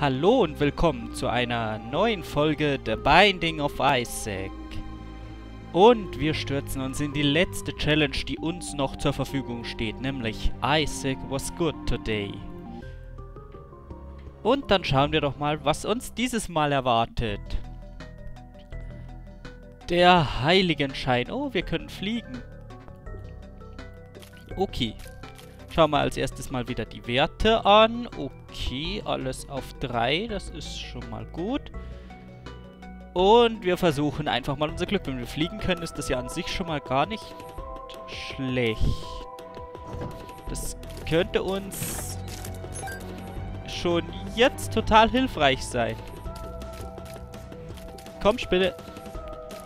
Hallo und willkommen zu einer neuen Folge The Binding of Isaac. Und wir stürzen uns in die letzte Challenge, die uns noch zur Verfügung steht, nämlich Isaac was good today. Und dann schauen wir doch mal, was uns dieses Mal erwartet. Der Heiligenschein. Oh, wir können fliegen. Okay. Schauen wir als erstes mal wieder die Werte an. Okay, alles auf 3. Das ist schon mal gut. Und wir versuchen einfach mal unser Glück. Wenn wir fliegen können, ist das ja an sich schon mal gar nicht schlecht. Das könnte uns schon jetzt total hilfreich sein. Komm, Spinne.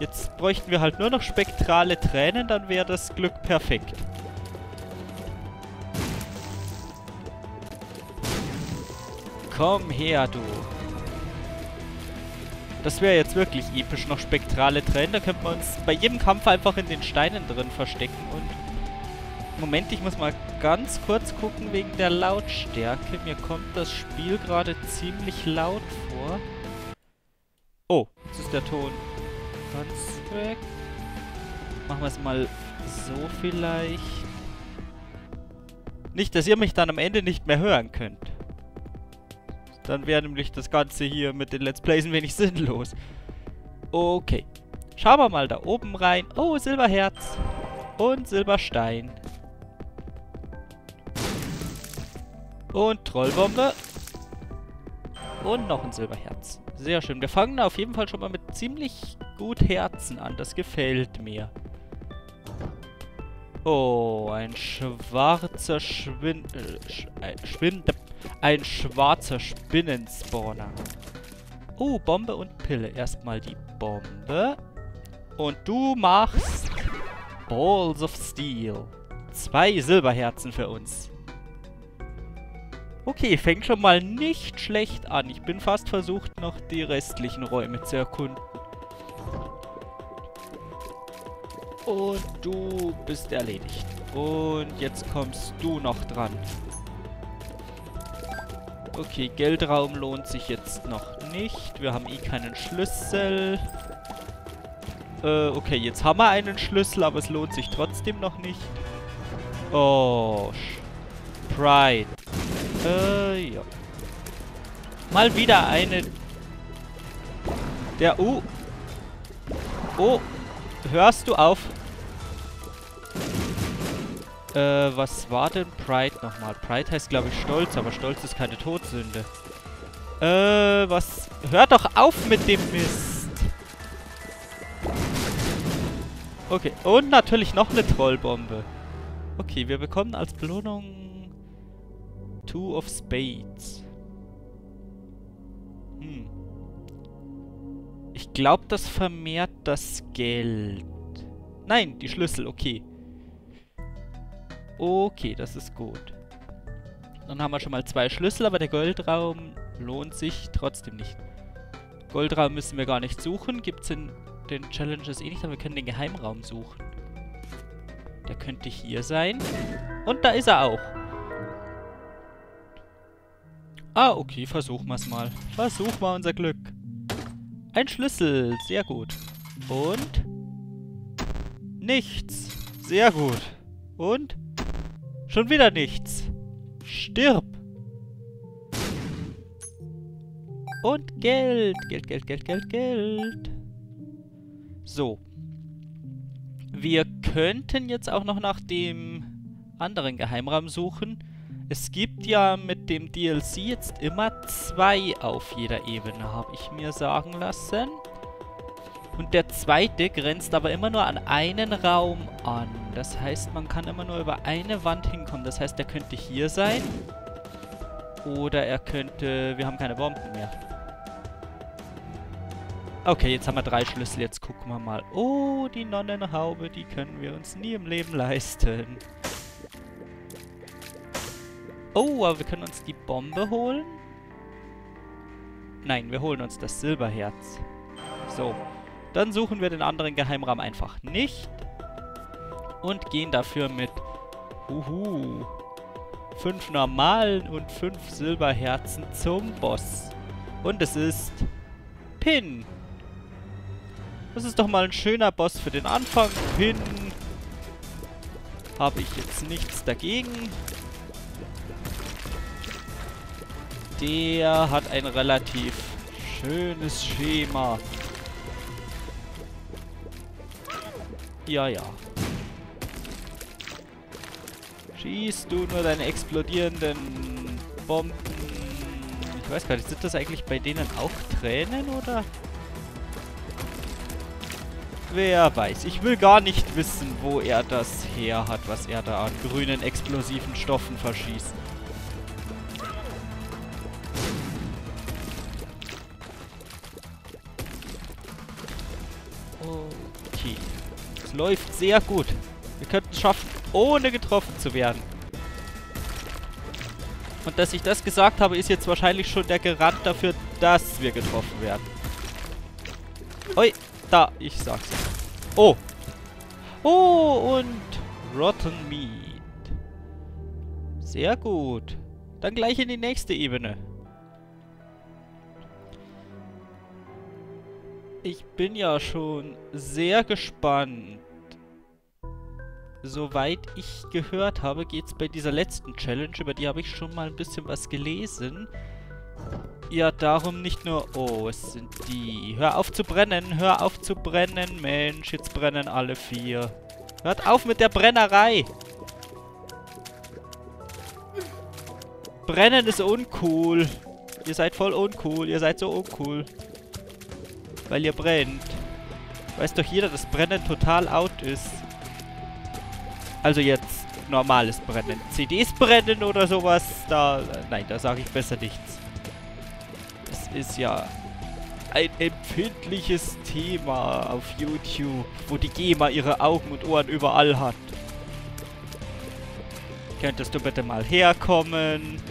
Jetzt bräuchten wir halt nur noch spektrale Tränen, dann wäre das Glück perfekt. Komm her, du. Das wäre jetzt wirklich episch, noch spektrale Tränen. Da könnte man uns bei jedem Kampf einfach in den Steinen drin verstecken. Und Moment, ich muss mal ganz kurz gucken wegen der Lautstärke. Mir kommt das Spiel gerade ziemlich laut vor. Oh, jetzt ist der Ton ganz weg. Machen wir es mal so vielleicht. Nicht, dass ihr mich dann am Ende nicht mehr hören könnt. Dann wäre nämlich das Ganze hier mit den Let's Plays ein wenig sinnlos. Okay. Schauen wir mal da oben rein. Oh, Silberherz. Und Silberstein. Und Trollbombe. Und noch ein Silberherz. Sehr schön. Wir fangen auf jeden Fall schon mal mit ziemlich gut Herzen an. Das gefällt mir. Oh, ein schwarzer Schwin... Äh, sch äh, Schwind... Ein schwarzer Spinnenspawner. Oh, Bombe und Pille. Erstmal die Bombe. Und du machst Balls of Steel. Zwei Silberherzen für uns. Okay, fängt schon mal nicht schlecht an. Ich bin fast versucht, noch die restlichen Räume zu erkunden. Und du bist erledigt. Und jetzt kommst du noch dran. Okay, Geldraum lohnt sich jetzt noch nicht. Wir haben eh keinen Schlüssel. Äh, okay, jetzt haben wir einen Schlüssel, aber es lohnt sich trotzdem noch nicht. Oh, Pride. Äh, ja. Mal wieder eine... Der... Uh. Oh. Hörst du auf? Äh, was war denn Pride nochmal? Pride heißt, glaube ich, Stolz, aber Stolz ist keine Todsünde. Äh, was? Hör doch auf mit dem Mist! Okay, und natürlich noch eine Trollbombe. Okay, wir bekommen als Belohnung Two of Spades. Hm. Ich glaube, das vermehrt das Geld. Nein, die Schlüssel, okay. Okay, das ist gut. Dann haben wir schon mal zwei Schlüssel, aber der Goldraum lohnt sich trotzdem nicht. Goldraum müssen wir gar nicht suchen. Gibt es in den Challenges eh nicht, aber wir können den Geheimraum suchen. Der könnte hier sein. Und da ist er auch. Ah, okay, versuchen wir es mal. Versuchen wir unser Glück. Ein Schlüssel, sehr gut. Und? Nichts. Sehr gut. Und? Schon wieder nichts. Stirb. Und Geld. Geld, Geld, Geld, Geld, Geld. So. Wir könnten jetzt auch noch nach dem anderen Geheimraum suchen. Es gibt ja mit dem DLC jetzt immer zwei auf jeder Ebene, habe ich mir sagen lassen. Und der zweite grenzt aber immer nur an einen Raum an. Das heißt, man kann immer nur über eine Wand hinkommen. Das heißt, er könnte hier sein. Oder er könnte... Wir haben keine Bomben mehr. Okay, jetzt haben wir drei Schlüssel. Jetzt gucken wir mal. Oh, die Nonnenhaube, die können wir uns nie im Leben leisten. Oh, aber wir können uns die Bombe holen. Nein, wir holen uns das Silberherz. So. Dann suchen wir den anderen Geheimraum einfach nicht. Und gehen dafür mit Huhu, fünf normalen und fünf Silberherzen zum Boss. Und es ist Pin. Das ist doch mal ein schöner Boss für den Anfang. Pin. Habe ich jetzt nichts dagegen. Der hat ein relativ schönes Schema. Ja, ja. Schießt du nur deine explodierenden Bomben. Ich weiß gar nicht, sind das eigentlich bei denen auch Tränen oder? Wer weiß. Ich will gar nicht wissen, wo er das her hat, was er da an grünen explosiven Stoffen verschießt. Läuft sehr gut. Wir könnten es schaffen, ohne getroffen zu werden. Und dass ich das gesagt habe, ist jetzt wahrscheinlich schon der Garant dafür, dass wir getroffen werden. Ui, da, ich sag's. Oh. Oh, und Rotten Meat. Sehr gut. Dann gleich in die nächste Ebene. Ich bin ja schon sehr gespannt. Soweit ich gehört habe, geht es bei dieser letzten Challenge, über die habe ich schon mal ein bisschen was gelesen. Ja, darum nicht nur... Oh, es sind die... Hör auf zu brennen, hör auf zu brennen, Mensch, jetzt brennen alle vier. Hört auf mit der Brennerei! Brennen ist uncool. Ihr seid voll uncool, ihr seid so uncool. Weil ihr brennt. Weiß doch jeder, dass Brennen total out ist. Also jetzt normales Brennen. CDs brennen oder sowas, da... Nein, da sage ich besser nichts. Es ist ja ein empfindliches Thema auf YouTube, wo die GEMA ihre Augen und Ohren überall hat. Könntest du bitte mal herkommen?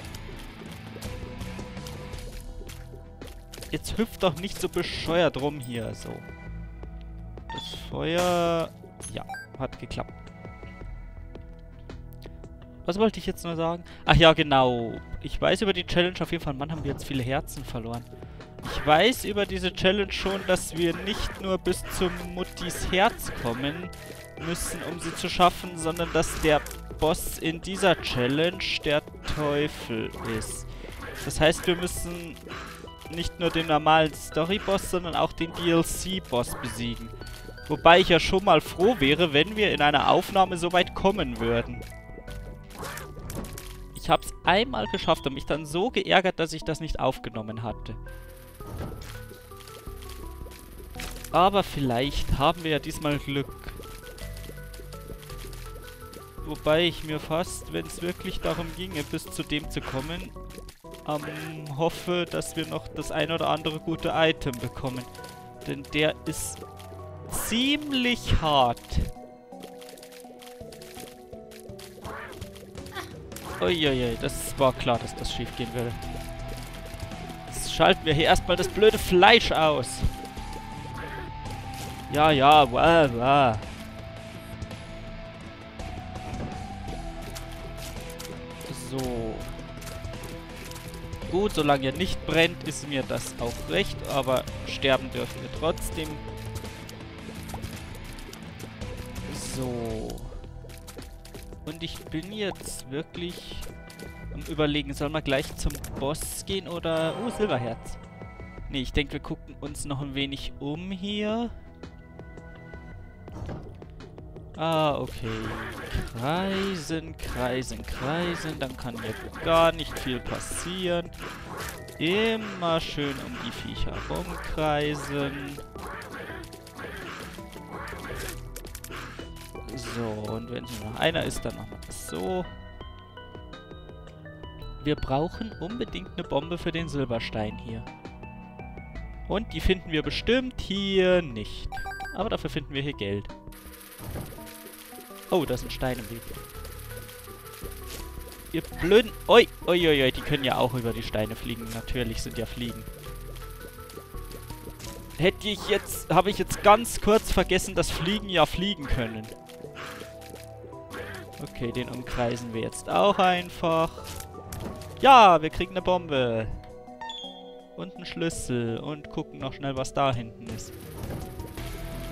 Jetzt hüpft doch nicht so bescheuert rum hier, so. Das Feuer... Ja, hat geklappt. Was wollte ich jetzt nur sagen? Ach ja, genau. Ich weiß über die Challenge auf jeden Fall. Mann, haben wir jetzt viele Herzen verloren. Ich weiß über diese Challenge schon, dass wir nicht nur bis zum Muttis Herz kommen müssen, um sie zu schaffen, sondern dass der Boss in dieser Challenge der Teufel ist. Das heißt, wir müssen nicht nur den normalen Story-Boss, sondern auch den DLC-Boss besiegen. Wobei ich ja schon mal froh wäre, wenn wir in einer Aufnahme so weit kommen würden. Ich habe es einmal geschafft und mich dann so geärgert, dass ich das nicht aufgenommen hatte. Aber vielleicht haben wir ja diesmal Glück. Wobei ich mir fast, wenn es wirklich darum ginge, bis zu dem zu kommen, ähm, hoffe, dass wir noch das ein oder andere gute Item bekommen. Denn der ist ziemlich hart. Uiuiui, das war klar, dass das schief gehen würde. Jetzt schalten wir hier erstmal das blöde Fleisch aus. Ja, ja, wah, wah. So. Gut, solange er nicht brennt, ist mir das auch recht, aber sterben dürfen wir trotzdem. So. Und ich bin jetzt wirklich am überlegen, soll man gleich zum Boss gehen oder... Oh, Silberherz. Nee, ich denke, wir gucken uns noch ein wenig um hier. Ah, okay. Kreisen, kreisen, kreisen. Dann kann hier gar nicht viel passieren. Immer schön um die Viecher rumkreisen. So, und wenn nur noch einer ist, dann machen wir das so. Wir brauchen unbedingt eine Bombe für den Silberstein hier. Und die finden wir bestimmt hier nicht. Aber dafür finden wir hier Geld. Oh, da ist ein Stein im Weg. Ihr blöden... Oi, oi, oi, oi, die können ja auch über die Steine fliegen. Natürlich sind ja Fliegen. Hätte ich jetzt... Habe ich jetzt ganz kurz vergessen, dass Fliegen ja fliegen können. Okay, den umkreisen wir jetzt auch einfach. Ja, wir kriegen eine Bombe. Und einen Schlüssel. Und gucken noch schnell, was da hinten ist.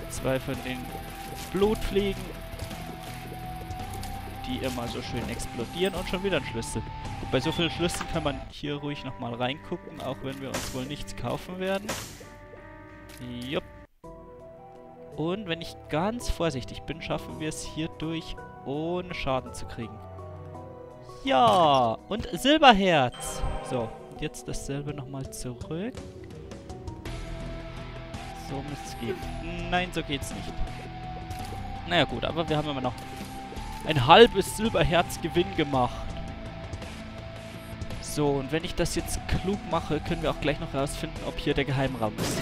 Zwei von den Blutfliegen. Die immer so schön explodieren. Und schon wieder ein Schlüssel. Bei so vielen Schlüsseln kann man hier ruhig nochmal reingucken, auch wenn wir uns wohl nichts kaufen werden. Jupp. Und wenn ich ganz vorsichtig bin, schaffen wir es hier durch, ohne Schaden zu kriegen. Ja, und Silberherz. So, jetzt dasselbe nochmal zurück. So muss es gehen. Nein, so geht's nicht. Naja gut, aber wir haben immer noch ein halbes Silberherz-Gewinn gemacht. So, und wenn ich das jetzt klug mache, können wir auch gleich noch herausfinden, ob hier der Geheimraum ist.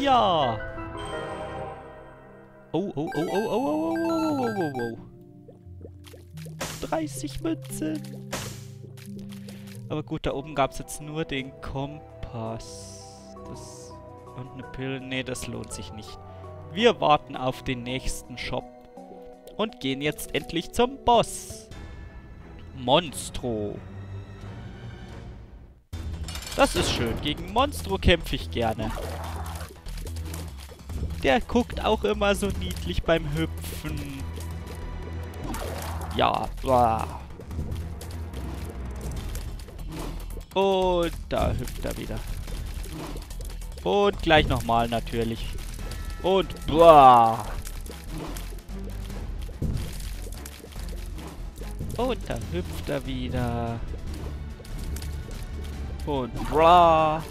Ja! Oh, oh, oh, oh, oh, oh, oh, oh, oh, oh, oh. 30 Münzen. Aber gut, da oben gab es jetzt nur den Kompass. Das und eine Pille. Nee, das lohnt sich nicht. Wir warten auf den nächsten Shop. Und gehen jetzt endlich zum Boss. Monstro. Das ist schön. Gegen Monstro kämpfe ich gerne. Der guckt auch immer so niedlich beim Hüpfen. Ja. Und da hüpft er wieder. Und gleich nochmal natürlich. Und boah. Und da hüpft er wieder. Und bra.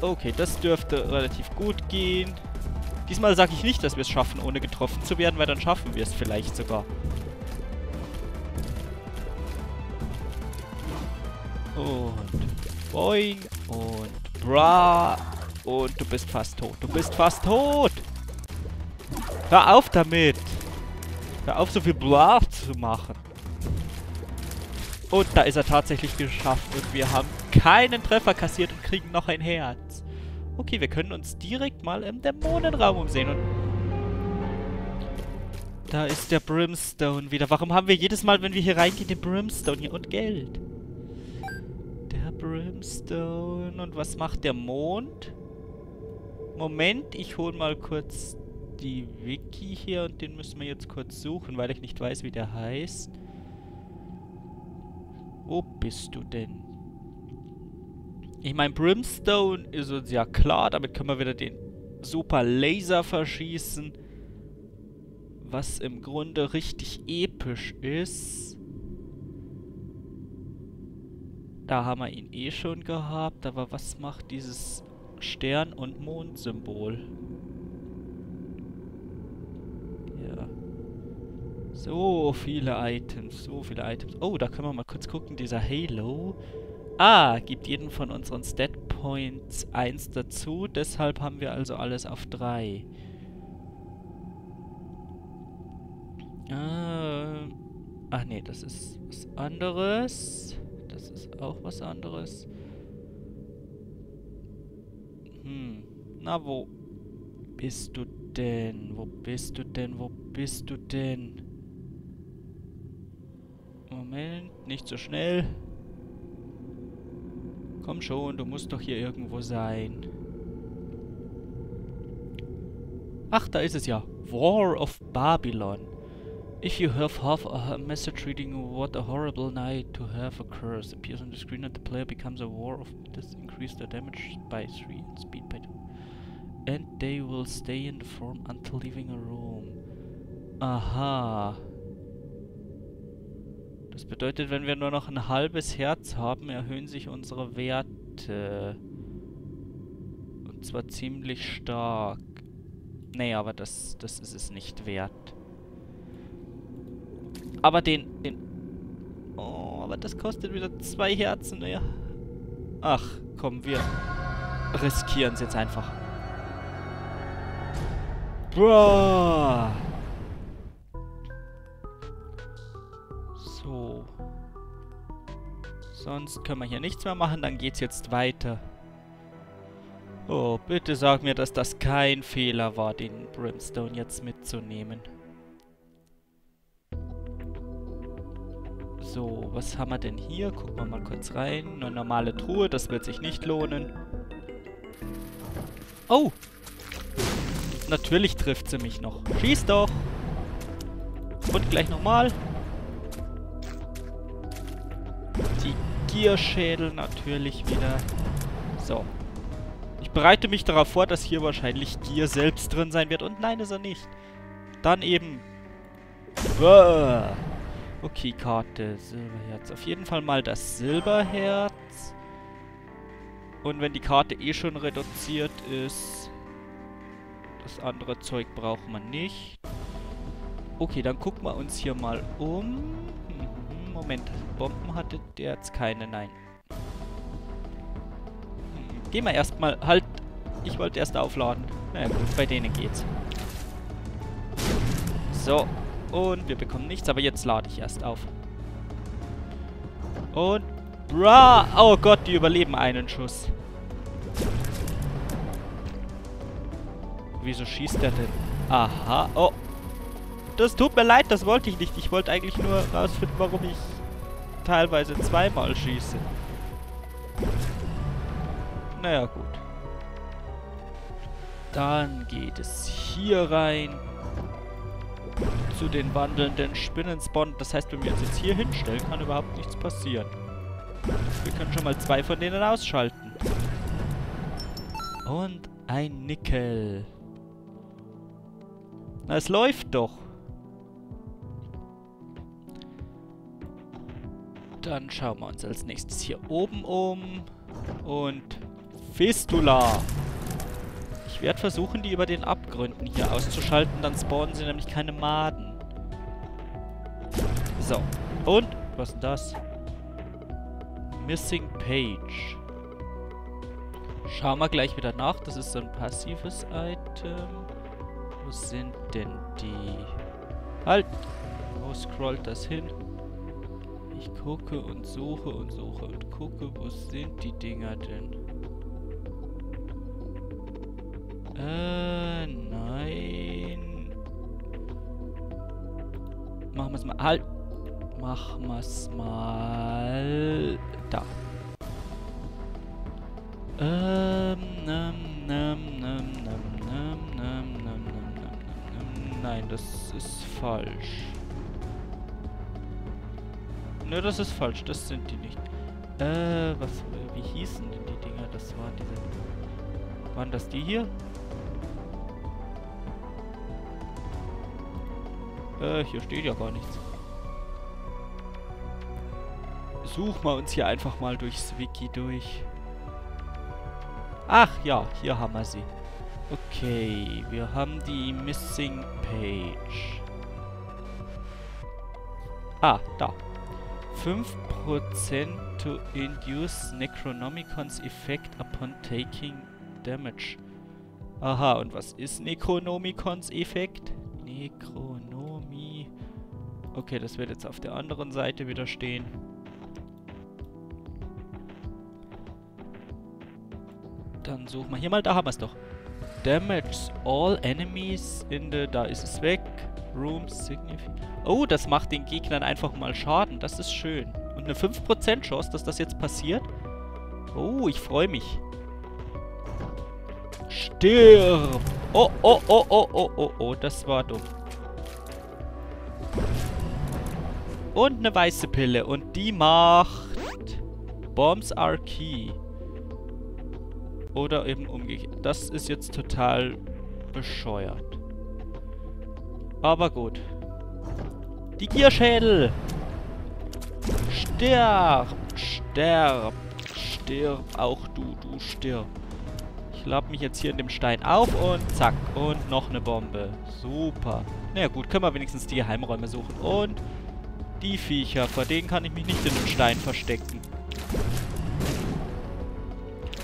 Okay, das dürfte relativ gut gehen. Diesmal sage ich nicht, dass wir es schaffen, ohne getroffen zu werden, weil dann schaffen wir es vielleicht sogar. Und boing und bra und du bist fast tot. Du bist fast tot. Hör auf damit. Hör auf, so viel bla zu machen. Und da ist er tatsächlich geschafft und wir haben keinen Treffer kassiert und kriegen noch ein Herz. Okay, wir können uns direkt mal im Dämonenraum umsehen und... Da ist der Brimstone wieder. Warum haben wir jedes Mal, wenn wir hier reingehen, den Brimstone hier und Geld? Der Brimstone. Und was macht der Mond? Moment, ich hole mal kurz die Wiki hier und den müssen wir jetzt kurz suchen, weil ich nicht weiß, wie der heißt. Wo bist du denn? Ich meine, Brimstone ist uns ja klar. Damit können wir wieder den super Laser verschießen. Was im Grunde richtig episch ist. Da haben wir ihn eh schon gehabt. Aber was macht dieses Stern- und Mondsymbol? Ja. So viele Items, so viele Items. Oh, da können wir mal kurz gucken. Dieser Halo. Ah, gibt jeden von unseren Stat Points 1 dazu. Deshalb haben wir also alles auf 3. Äh, ach nee, das ist was anderes. Das ist auch was anderes. Hm, na wo bist du denn? Wo bist du denn? Wo bist du denn? Moment, nicht so schnell. Komm schon, du musst doch hier irgendwo sein. Ach, da ist es ja. War of Babylon. If you have half a message reading what a horrible night to have a curse appears on the screen and the player becomes a war of this increase the damage by 3 and speed by 2. And they will stay in the form until leaving a room. Aha. Das bedeutet, wenn wir nur noch ein halbes Herz haben, erhöhen sich unsere Werte. Und zwar ziemlich stark. Nee, aber das, das ist es nicht wert. Aber den, den... Oh, aber das kostet wieder zwei Herzen. Ja. Ach, komm, wir riskieren es jetzt einfach. Boah. Sonst können wir hier nichts mehr machen, dann geht's jetzt weiter. Oh, bitte sag mir, dass das kein Fehler war, den Brimstone jetzt mitzunehmen. So, was haben wir denn hier? Gucken wir mal kurz rein. Eine normale Truhe, das wird sich nicht lohnen. Oh! Natürlich trifft sie mich noch. Schieß doch! Und gleich nochmal. Die Gierschädel natürlich wieder. So. Ich bereite mich darauf vor, dass hier wahrscheinlich Gier selbst drin sein wird. Und nein, ist er nicht. Dann eben... Okay, Karte. Silberherz. Auf jeden Fall mal das Silberherz. Und wenn die Karte eh schon reduziert ist... Das andere Zeug braucht man nicht. Okay, dann gucken wir uns hier mal um. Moment, Bomben hatte der jetzt keine, nein. Gehen wir erstmal, halt, ich wollte erst aufladen. Na naja, gut, bei denen geht's. So, und wir bekommen nichts, aber jetzt lade ich erst auf. Und, bra, oh Gott, die überleben einen Schuss. Wieso schießt der denn? Aha, oh, das tut mir leid, das wollte ich nicht. Ich wollte eigentlich nur rausfinden, warum ich teilweise zweimal schieße. Naja, gut. Dann geht es hier rein. Zu den wandelnden Spinnenspawn. Das heißt, wenn wir uns jetzt hier hinstellen, kann überhaupt nichts passieren. Wir können schon mal zwei von denen ausschalten. Und ein Nickel. Na, es läuft doch. Dann schauen wir uns als nächstes hier oben um. Und Fistula. Ich werde versuchen, die über den Abgründen hier auszuschalten. Dann spawnen sie nämlich keine Maden. So. Und? Was ist denn das? Missing Page. Schauen wir gleich wieder nach. Das ist so ein passives Item. Wo sind denn die... Halt! Wo scrollt das hin? Ich gucke und suche und suche und gucke, wo sind die Dinger denn? Äh, nein. Machen wir es mal. Halt! Machen wir es mal. Da. Ähm, ähm, ähm, ähm, ähm, ähm, ähm, ähm, ähm, Nein, das ist falsch. Ne, das ist falsch. Das sind die nicht. Äh, was, wie hießen denn die Dinger? Das waren diese... Waren das die hier? Äh, hier steht ja gar nichts. Suchen wir uns hier einfach mal durchs Wiki durch. Ach ja, hier haben wir sie. Okay, wir haben die Missing Page. Ah, da. 5% to induce Necronomicon's effect upon taking damage. Aha, und was ist Necronomicons Effekt? Necronomie. Okay, das wird jetzt auf der anderen Seite wieder stehen. Dann suchen wir hier mal, da haben wir es doch. Damage all enemies in the... Da ist es weg. Rooms significant... Oh, das macht den Gegnern einfach mal Schaden. Das ist schön. Und eine 5% Chance, dass das jetzt passiert. Oh, ich freue mich. Stirb! Oh, oh, oh, oh, oh, oh, oh, das war dumm. Und eine weiße Pille. Und die macht... Bombs are key. Oder eben umgekehrt. Das ist jetzt total bescheuert. Aber gut. Die Gierschädel! Stirb! Sterb! Stirb! Auch du, du stirb. Ich lade mich jetzt hier in dem Stein auf und zack. Und noch eine Bombe. Super. Na naja, gut, können wir wenigstens die Geheimräume suchen. Und die Viecher, vor denen kann ich mich nicht in dem Stein verstecken.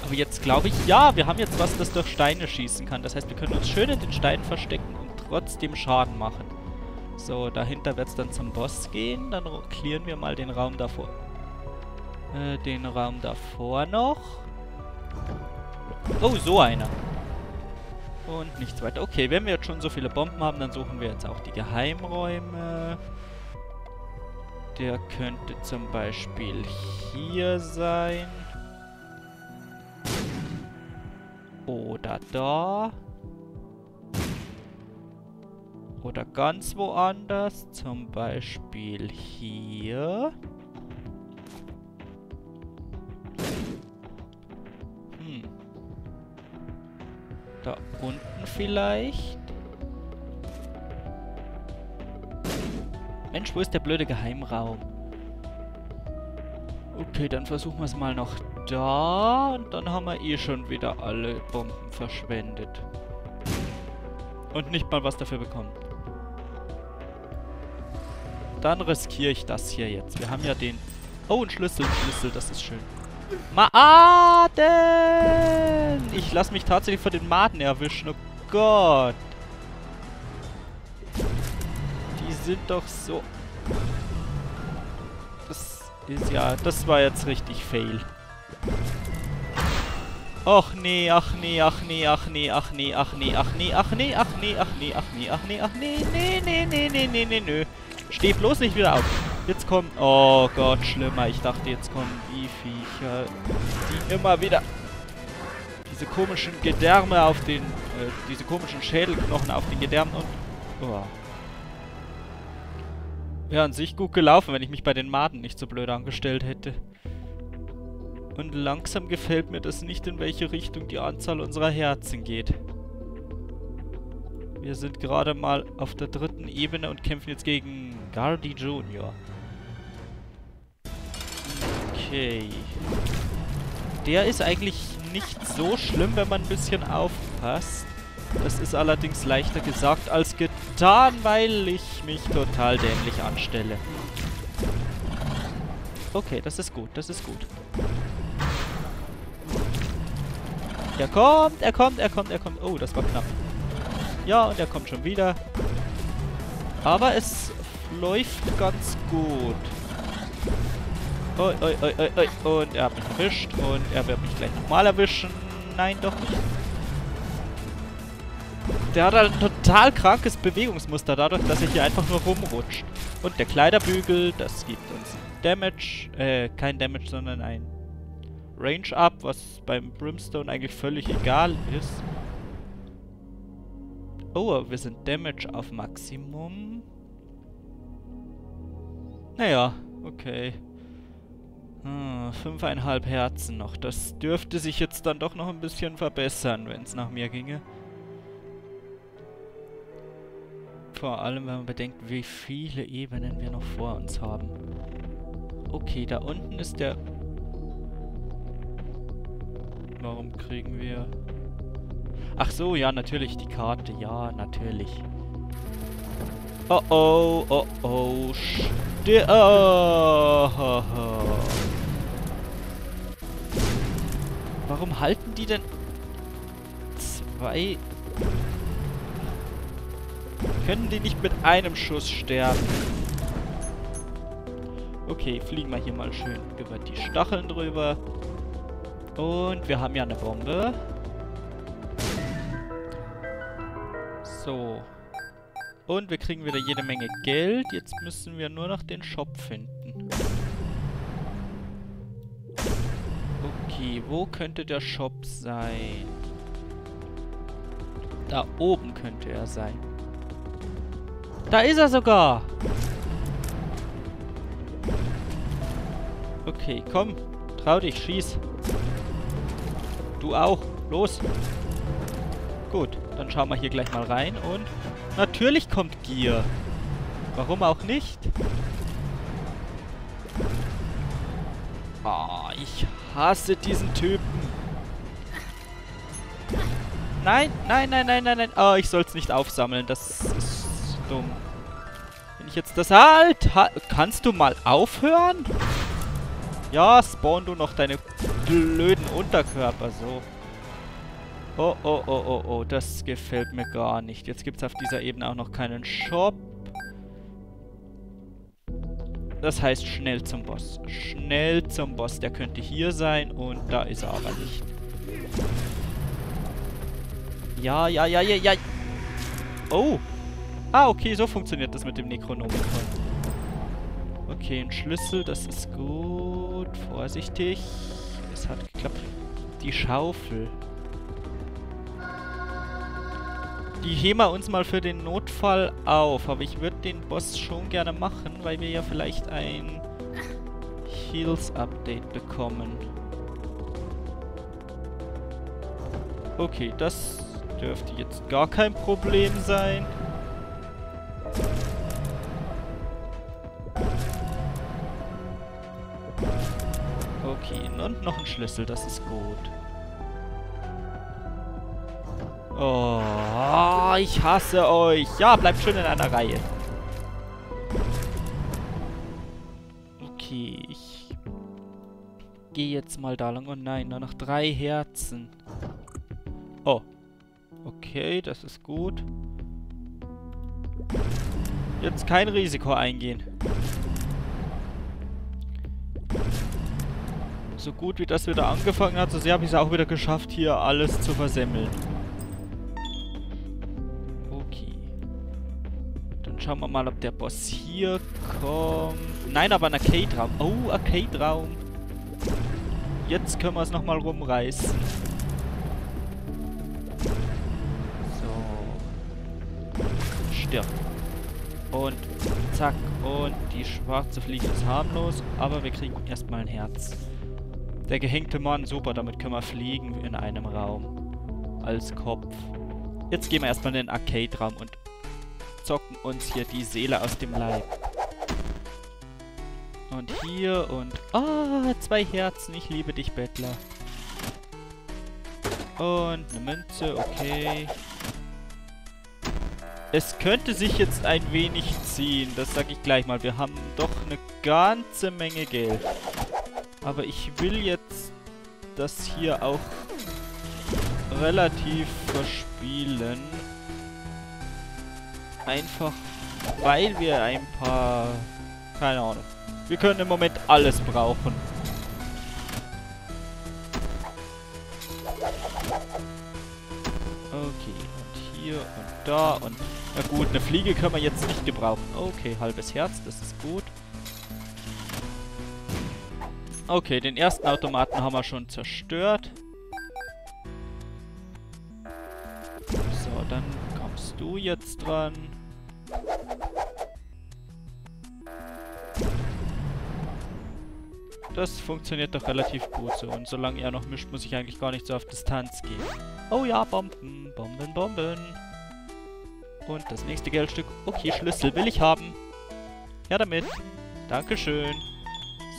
Aber jetzt glaube ich, ja, wir haben jetzt was, das durch Steine schießen kann. Das heißt, wir können uns schön in den Steinen verstecken trotzdem Schaden machen. So, dahinter wird es dann zum Boss gehen. Dann clearen wir mal den Raum davor. Äh, den Raum davor noch. Oh, so einer. Und nichts weiter. Okay, wenn wir jetzt schon so viele Bomben haben, dann suchen wir jetzt auch die Geheimräume. Der könnte zum Beispiel hier sein. Oder da. Oder ganz woanders. Zum Beispiel hier. Hm. Da unten vielleicht. Mensch, wo ist der blöde Geheimraum? Okay, dann versuchen wir es mal noch da. Und dann haben wir eh schon wieder alle Bomben verschwendet. Und nicht mal was dafür bekommen. Dann riskiere ich das hier jetzt. Wir haben ja den... Oh, ein Schlüssel, ein Schlüssel, das ist schön. Maden! Ich lasse mich tatsächlich von den Maden erwischen. Oh Gott. Die sind doch so... Das ist ja... Das war jetzt richtig fail. Ach nee, ach nee, ach nee, ach nee, ach nee, ach nee, ach nee, ach nee, ach nee, ach nee, ach nee, ach nee, ach nee, nee, nee, nee, nee, nee, nee, nö. Steh bloß nicht wieder auf. Jetzt kommen... Oh Gott, schlimmer. Ich dachte, jetzt kommen die Viecher, die immer wieder... Diese komischen Gedärme auf den... Äh, diese komischen Schädelknochen auf den Gedärmen und... Oh. Wäre an sich gut gelaufen, wenn ich mich bei den Maden nicht so blöd angestellt hätte. Und langsam gefällt mir das nicht, in welche Richtung die Anzahl unserer Herzen geht. Wir sind gerade mal auf der dritten Ebene und kämpfen jetzt gegen Gardy Junior. Okay. Der ist eigentlich nicht so schlimm, wenn man ein bisschen aufpasst. Das ist allerdings leichter gesagt als getan, weil ich mich total dämlich anstelle. Okay, das ist gut, das ist gut. Er kommt, er kommt, er kommt, er kommt. Oh, das war knapp. Ja, und er kommt schon wieder. Aber es läuft ganz gut. Oi, oi, oi, oi, oi. Und er hat mich erwischt. Und er wird mich gleich nochmal erwischen. Nein, doch nicht. Der hat halt ein total krankes Bewegungsmuster, dadurch, dass er hier einfach nur rumrutscht. Und der Kleiderbügel, das gibt uns Damage. Äh, kein Damage, sondern ein Range-Up, was beim Brimstone eigentlich völlig egal ist. Oh, wir sind Damage auf Maximum. Naja, okay. Hm, fünfeinhalb Herzen noch. Das dürfte sich jetzt dann doch noch ein bisschen verbessern, wenn es nach mir ginge. Vor allem, wenn man bedenkt, wie viele Ebenen wir noch vor uns haben. Okay, da unten ist der... Warum kriegen wir... Ach so, ja, natürlich die Karte. Ja, natürlich. Oh oh, oh oh. Ste oh, oh. Warum halten die denn zwei... Können die nicht mit einem Schuss sterben? Okay, fliegen wir hier mal schön über die Stacheln drüber. Und wir haben ja eine Bombe. So. Und wir kriegen wieder jede Menge Geld. Jetzt müssen wir nur noch den Shop finden. Okay, wo könnte der Shop sein? Da oben könnte er sein. Da ist er sogar! Okay, komm. Trau dich, schieß. Du auch. Los. Gut, dann schauen wir hier gleich mal rein und... Natürlich kommt Gier. Warum auch nicht? Oh, ich hasse diesen Typen. Nein, nein, nein, nein, nein, nein. Oh, ich soll es nicht aufsammeln. Das ist dumm. Wenn ich jetzt das halt... halt kannst du mal aufhören? Ja, spawn du noch deine blöden Unterkörper so. Oh, oh, oh, oh, oh. Das gefällt mir gar nicht. Jetzt gibt es auf dieser Ebene auch noch keinen Shop. Das heißt schnell zum Boss. Schnell zum Boss. Der könnte hier sein und da ist er aber nicht. Ja, ja, ja, ja, ja. Oh. Ah, okay, so funktioniert das mit dem Necronomicon. Okay, ein Schlüssel, das ist gut. Vorsichtig. Es hat geklappt. Die Schaufel. Die heben wir uns mal für den Notfall auf. Aber ich würde den Boss schon gerne machen, weil wir ja vielleicht ein Heals-Update bekommen. Okay, das dürfte jetzt gar kein Problem sein. Okay, und noch ein Schlüssel, das ist gut. Oh, ich hasse euch. Ja, bleibt schön in einer Reihe. Okay, ich gehe jetzt mal da lang. Oh nein, nur noch drei Herzen. Oh. Okay, das ist gut. Jetzt kein Risiko eingehen. So gut wie das wieder angefangen hat, so sehr habe ich es auch wieder geschafft, hier alles zu versemmeln. Schauen wir mal, ob der Boss hier kommt. Nein, aber ein Arcade-Raum. Oh, Arcade-Raum. Jetzt können wir es nochmal rumreißen. So. Stirb. Und zack. Und die schwarze Fliege ist harmlos. Aber wir kriegen erstmal ein Herz. Der gehängte Mann, super. Damit können wir fliegen in einem Raum. Als Kopf. Jetzt gehen wir erstmal in den Arcade-Raum und zocken uns hier die Seele aus dem Leib. Und hier und... Ah, oh, zwei Herzen. Ich liebe dich, Bettler. Und eine Münze, okay. Es könnte sich jetzt ein wenig ziehen. Das sage ich gleich mal. Wir haben doch eine ganze Menge Geld. Aber ich will jetzt das hier auch relativ verspielen. Einfach, weil wir ein paar... Keine Ahnung. Wir können im Moment alles brauchen. Okay, und hier und da und... Na gut, eine Fliege können wir jetzt nicht gebrauchen. Okay, halbes Herz, das ist gut. Okay, den ersten Automaten haben wir schon zerstört. Du jetzt dran. Das funktioniert doch relativ gut so. Und solange er noch mischt, muss ich eigentlich gar nicht so auf Distanz gehen. Oh ja, Bomben, Bomben, Bomben. Und das nächste Geldstück. Okay, Schlüssel will ich haben. Ja, damit. Dankeschön.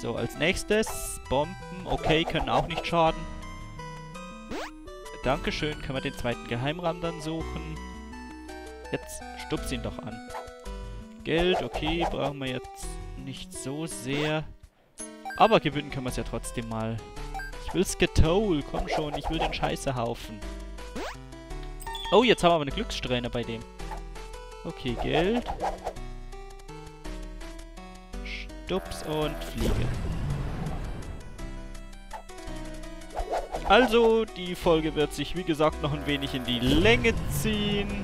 So, als nächstes Bomben. Okay, können auch nicht schaden. Dankeschön. Können wir den zweiten Geheimraum dann suchen. Jetzt stups ihn doch an. Geld, okay, brauchen wir jetzt nicht so sehr. Aber gewinnen können wir es ja trotzdem mal. Ich will Skatool, komm schon, ich will den Scheißehaufen. Oh, jetzt haben wir aber eine Glückssträhne bei dem. Okay, Geld. Stups und Fliege. Also, die Folge wird sich, wie gesagt, noch ein wenig in die Länge ziehen.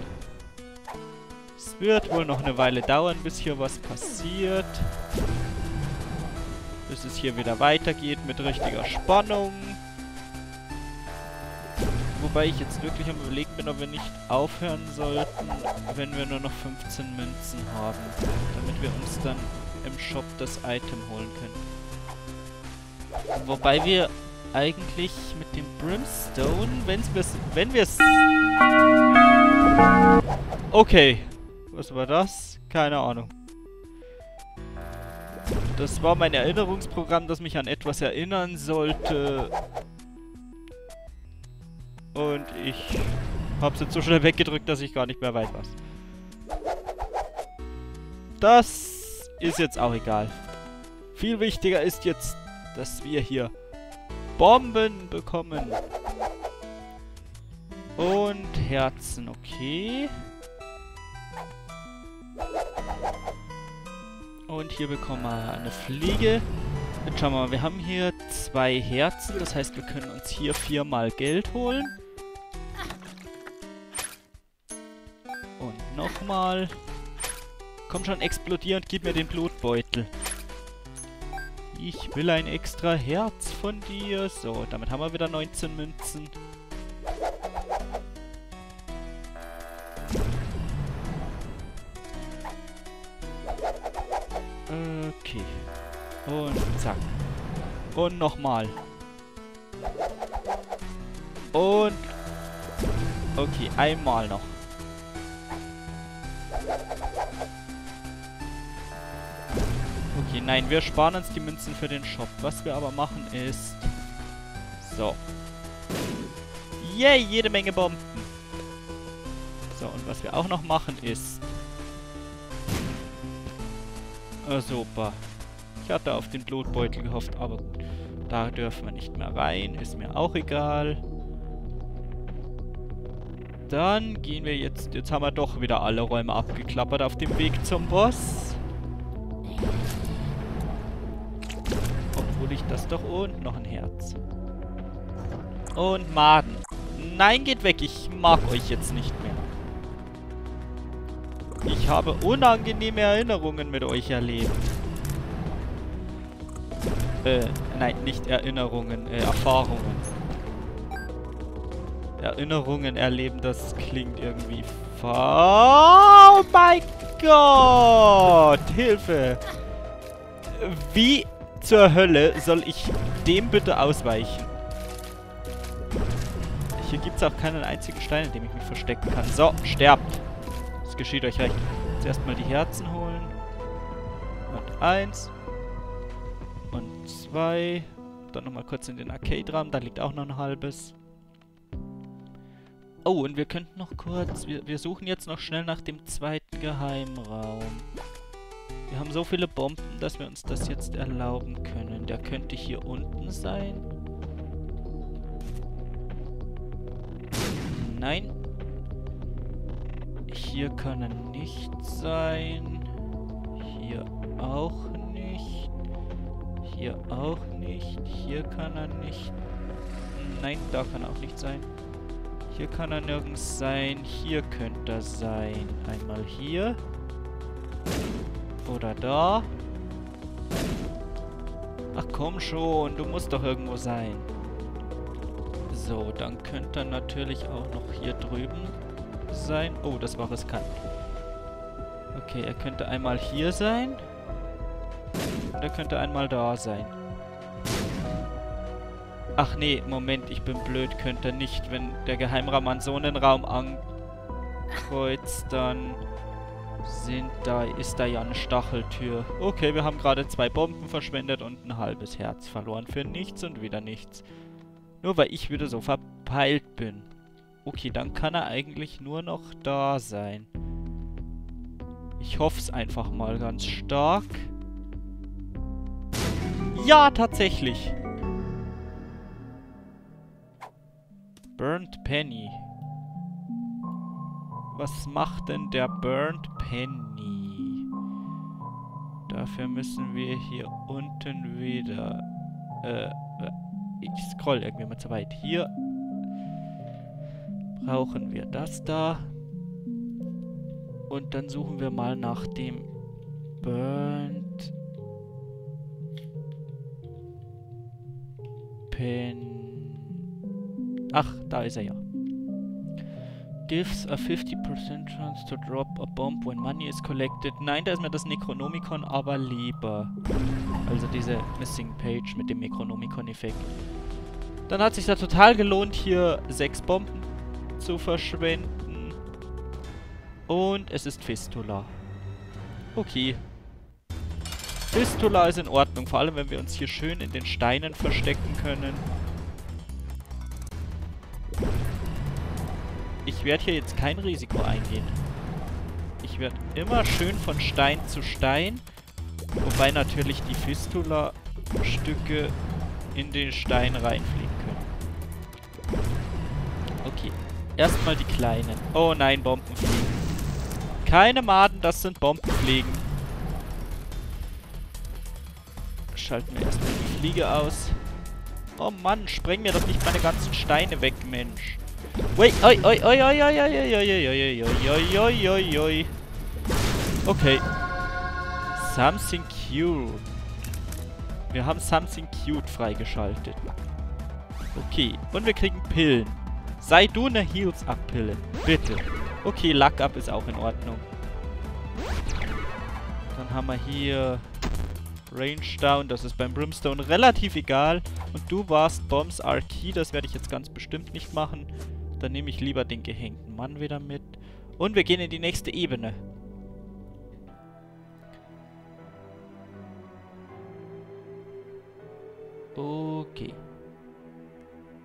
Wird wohl noch eine Weile dauern, bis hier was passiert. Bis es hier wieder weitergeht mit richtiger Spannung. Wobei ich jetzt wirklich am überlegen bin, ob wir nicht aufhören sollten, wenn wir nur noch 15 Münzen haben. Damit wir uns dann im Shop das Item holen können. Wobei wir eigentlich mit dem Brimstone, wenn's wenn wir es... Okay, was war das? Keine Ahnung. Das war mein Erinnerungsprogramm, das mich an etwas erinnern sollte. Und ich hab's jetzt so schnell weggedrückt, dass ich gar nicht mehr weiß was. Das ist jetzt auch egal. Viel wichtiger ist jetzt, dass wir hier Bomben bekommen. Und Herzen, okay. Und hier bekommen wir eine Fliege. Jetzt schauen wir mal, wir haben hier zwei Herzen. Das heißt, wir können uns hier viermal Geld holen. Und nochmal. Komm schon, explodier und gib mir den Blutbeutel. Ich will ein extra Herz von dir. So, damit haben wir wieder 19 Münzen. Okay. Und zack. Und nochmal. Und... Okay, einmal noch. Okay, nein, wir sparen uns die Münzen für den Shop. Was wir aber machen ist... So. Yay, jede Menge Bomben. So, und was wir auch noch machen ist... Oh, super. Ich hatte auf den Blutbeutel gehofft, aber. Da dürfen wir nicht mehr rein. Ist mir auch egal. Dann gehen wir jetzt... Jetzt haben wir doch wieder alle Räume abgeklappert auf dem Weg zum Boss. Obwohl ich das doch... Und noch ein Herz. Und Maden. Nein, geht weg. Ich mag euch jetzt nicht mehr. Ich habe unangenehme Erinnerungen mit euch erlebt. Äh, nein, nicht Erinnerungen, äh, Erfahrungen. Erinnerungen erleben, das klingt irgendwie... Oh mein Gott! Hilfe! Wie zur Hölle soll ich dem bitte ausweichen? Hier gibt es auch keinen einzigen Stein, in dem ich mich verstecken kann. So, sterbt! Geschieht euch recht. Zuerst mal die Herzen holen. Und eins. Und zwei. Dann nochmal kurz in den Arcade-Raum. Da liegt auch noch ein halbes. Oh, und wir könnten noch kurz... Wir, wir suchen jetzt noch schnell nach dem zweiten Geheimraum. Wir haben so viele Bomben, dass wir uns das jetzt erlauben können. Der könnte hier unten sein. Nein. Hier kann er nicht sein. Hier auch nicht. Hier auch nicht. Hier kann er nicht. Nein, da kann er auch nicht sein. Hier kann er nirgends sein. Hier könnte er sein. Einmal hier. Oder da. Ach komm schon, du musst doch irgendwo sein. So, dann könnte er natürlich auch noch hier drüben sein. Oh, das war riskant. Okay, er könnte einmal hier sein. Und er könnte einmal da sein. Ach nee, Moment, ich bin blöd. Könnte nicht, wenn der Geheimraum an so einen Raum ankreuzt, dann sind da, ist da ja eine Stacheltür. Okay, wir haben gerade zwei Bomben verschwendet und ein halbes Herz verloren. Für nichts und wieder nichts. Nur weil ich wieder so verpeilt bin. Okay, dann kann er eigentlich nur noch da sein. Ich hoffe es einfach mal ganz stark. Ja, tatsächlich. Burnt Penny. Was macht denn der Burnt Penny? Dafür müssen wir hier unten wieder... Äh, äh, ich scroll irgendwie mal zu weit. Hier brauchen wir das da. Und dann suchen wir mal nach dem Burnt Penny. Ach, da ist er ja. Gives a 50% chance to drop a bomb when money is collected. Nein, da ist mir das Necronomicon aber lieber. Also diese Missing Page mit dem Necronomicon-Effekt. Dann hat sich da total gelohnt, hier sechs Bomben zu verschwenden. Und es ist Fistula. Okay. Fistula ist in Ordnung, vor allem wenn wir uns hier schön in den Steinen verstecken können. ich werde hier jetzt kein Risiko eingehen. Ich werde immer schön von Stein zu Stein, wobei natürlich die Fistula-Stücke in den Stein reinfliegen erstmal die kleinen. Oh nein, Bombenfliegen. Keine Maden, das sind Bombenfliegen. Schalten wir erstmal die Fliege aus. Oh Mann, spreng mir doch nicht meine ganzen Steine weg, Mensch. Wait, oi, oi, oi, oi, oi, oi, oi, oi, oi, oi, oi, oi, oi, oi. Okay. Something cute. Wir haben Something Cute freigeschaltet. Okay, und wir kriegen Pillen. Sei du eine Heals-Up-Pille. Bitte. Okay, Luck-Up ist auch in Ordnung. Dann haben wir hier Range Down. Das ist beim Brimstone relativ egal. Und du warst Bombs R-Key. Das werde ich jetzt ganz bestimmt nicht machen. Dann nehme ich lieber den gehängten Mann wieder mit. Und wir gehen in die nächste Ebene. Okay.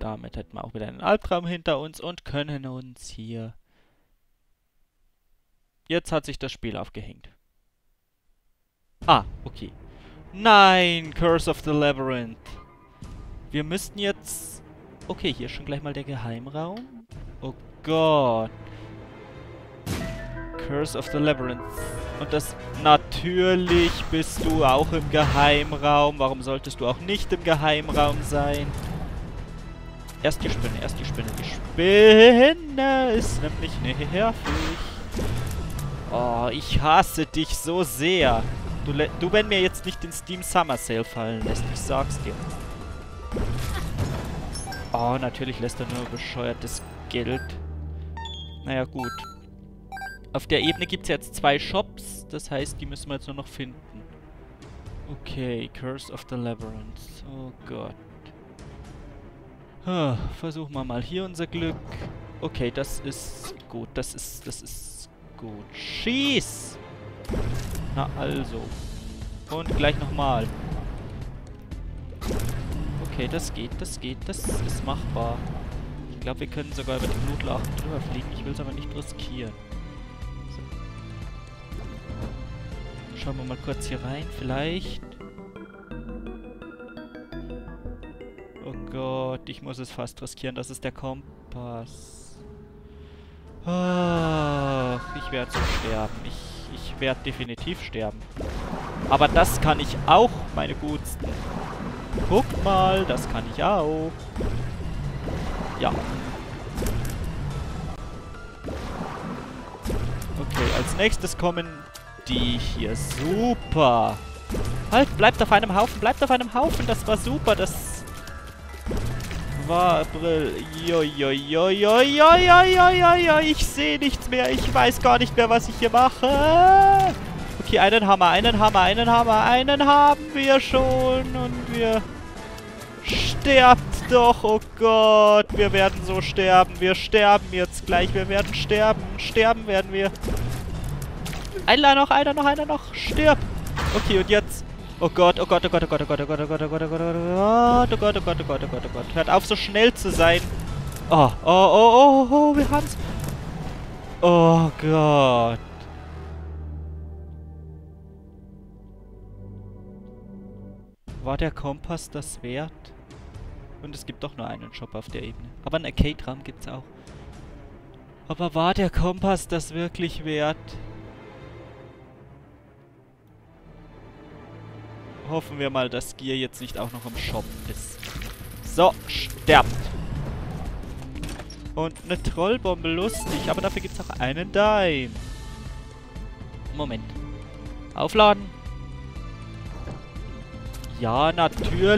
Damit hätten wir auch wieder einen Albtraum hinter uns und können uns hier... Jetzt hat sich das Spiel aufgehängt. Ah, okay. Nein, Curse of the Labyrinth. Wir müssten jetzt... Okay, hier ist schon gleich mal der Geheimraum. Oh Gott. Curse of the Labyrinth. Und das... Natürlich bist du auch im Geheimraum. Warum solltest du auch nicht im Geheimraum sein? Erst die Spinne, erst die Spinne. Die Spinne ist nämlich nervig. Oh, ich hasse dich so sehr. Du, du, wenn mir jetzt nicht den Steam Summer Sale fallen lässt, ich sag's dir. Oh, natürlich lässt er nur bescheuertes Geld. Naja, gut. Auf der Ebene gibt es jetzt zwei Shops. Das heißt, die müssen wir jetzt nur noch finden. Okay, Curse of the Labyrinth. Oh Gott. Versuchen wir mal hier unser Glück. Okay, das ist gut. Das ist, das ist gut. Schieß! Na also. Und gleich nochmal. Okay, das geht, das geht, das ist machbar. Ich glaube, wir können sogar über die Blutlachen drüber fliegen. Ich will es aber nicht riskieren. Schauen wir mal kurz hier rein. Vielleicht. Gott, ich muss es fast riskieren. Das ist der Kompass. Ach, ich werde so sterben. Ich, ich werde definitiv sterben. Aber das kann ich auch, meine Gutsten. Guckt mal, das kann ich auch. Ja. Okay, als nächstes kommen die hier. Super. Halt, bleibt auf einem Haufen, bleibt auf einem Haufen. Das war super, das war Brill. Ich sehe nichts mehr. Ich weiß gar nicht mehr, was ich hier mache. Okay, einen Hammer, einen Hammer, einen Hammer, einen haben wir schon. Und wir... Sterbt doch, oh Gott. Wir werden so sterben. Wir sterben jetzt gleich. Wir werden sterben. Sterben werden wir. Einer noch, einer noch, einer noch. Stirb. Okay, und jetzt... Oh Gott, oh Gott, oh Gott, oh Gott, oh Gott, oh Gott, oh Gott, oh Gott, oh Gott, oh Gott, oh Gott, oh Gott, oh Gott, oh Gott, oh Gott. Hört auf, so schnell zu sein. Oh, oh, oh, oh, oh, wir haben's. Oh Gott. War der Kompass das wert? Und es gibt doch nur einen Shop auf der Ebene. Aber einen Arcade-Raum gibt's auch. Aber war der Kompass das wirklich wert? Hoffen wir mal, dass Gear jetzt nicht auch noch im Shop ist. So, sterbt. Und eine Trollbombe, lustig. Aber dafür gibt es auch einen Dime. Moment. Aufladen. Ja, natürlich.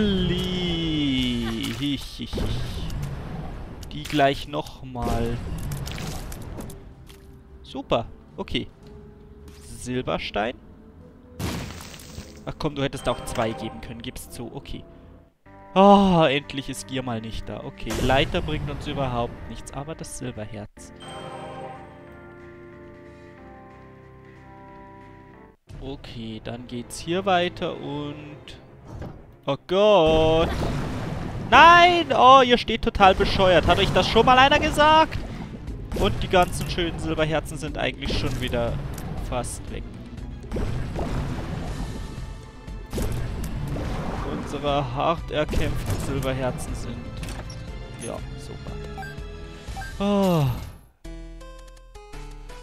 Die gleich nochmal. Super. Okay. Silberstein. Ach komm, du hättest auch zwei geben können. Gib's zu. Okay. Oh, endlich ist Gier mal nicht da. Okay, Leiter bringt uns überhaupt nichts. Aber das Silberherz. Okay, dann geht's hier weiter und... Oh Gott. Nein! Oh, ihr steht total bescheuert. Hat euch das schon mal einer gesagt? Und die ganzen schönen Silberherzen sind eigentlich schon wieder fast weg. Unsere hart erkämpften Silberherzen sind. Ja, super. Oh.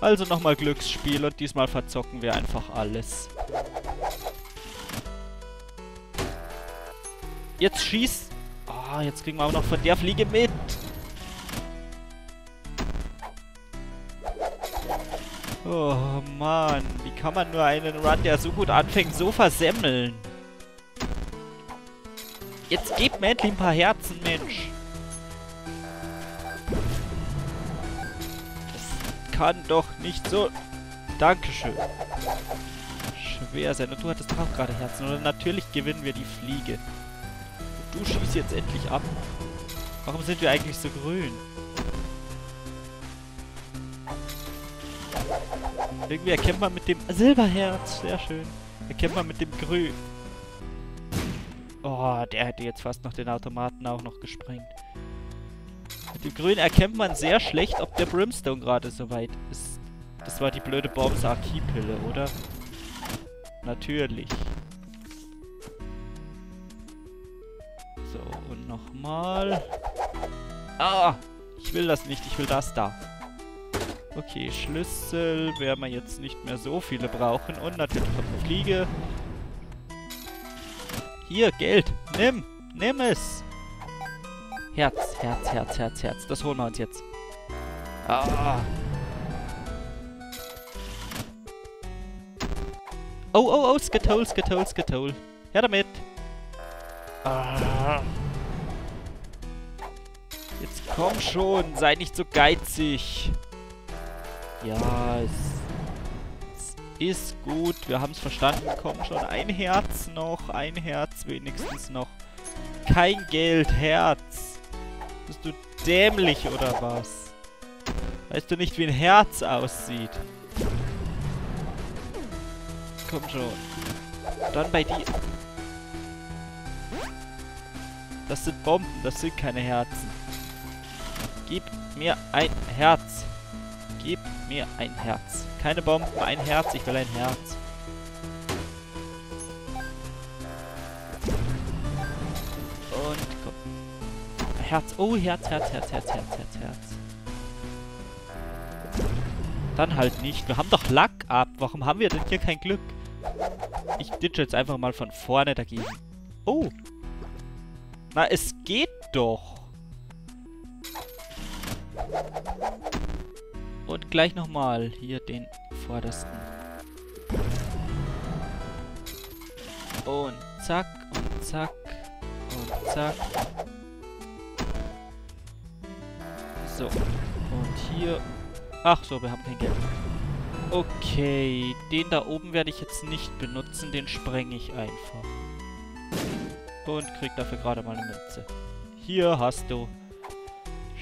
Also nochmal Glücksspiel und diesmal verzocken wir einfach alles. Jetzt schießt... Ah, oh, jetzt kriegen wir auch noch von der Fliege mit. Oh Mann, wie kann man nur einen Run, der so gut anfängt, so versemmeln? Jetzt gebt mir endlich ein paar Herzen, Mensch. Das kann doch nicht so... Dankeschön. Schwer sein. Und du hattest auch gerade Herzen. Oder natürlich gewinnen wir die Fliege. Du schießt jetzt endlich ab. Warum sind wir eigentlich so grün? Irgendwie erkennt man mit dem Silberherz. Sehr schön. Erkennt man mit dem Grün. Oh, der hätte jetzt fast noch den Automaten auch noch gesprengt. Mit dem Grün erkennt man sehr schlecht, ob der Brimstone gerade so weit ist. Das war die blöde Bombs Archipille, oder? Natürlich. So, und nochmal. Ah! Ich will das nicht, ich will das da. Okay, Schlüssel werden wir jetzt nicht mehr so viele brauchen. Und natürlich kommt eine Fliege. Hier, Geld. Nimm. Nimm es. Herz, Herz, Herz, Herz, Herz. Das holen wir uns jetzt. Ah. Oh, oh, oh, Skatole, Skatole, Skatole. Her damit. Ah. Jetzt komm schon, sei nicht so geizig. Ja, es ist gut. Wir haben es verstanden. Komm schon, ein Herz noch. Ein Herz wenigstens noch. Kein Geld, Herz. Bist du dämlich oder was? Weißt du nicht, wie ein Herz aussieht? Komm schon. Dann bei dir. Das sind Bomben, das sind keine Herzen. Gib mir ein Herz. Gib mir ein Herz. Keine Bomben, ein Herz. Ich will ein Herz. Und komm. Herz. Oh, Herz, Herz, Herz, Herz, Herz, Herz, Herz. Dann halt nicht. Wir haben doch Lack ab. Warum haben wir denn hier kein Glück? Ich ditche jetzt einfach mal von vorne dagegen. Oh. Na, es geht doch. Und gleich nochmal hier den vordersten. Und zack, und zack, und zack. So. Und hier... Ach so, wir haben kein Geld. Okay, den da oben werde ich jetzt nicht benutzen, den sprenge ich einfach. Und krieg dafür gerade mal eine Münze. Hier hast du.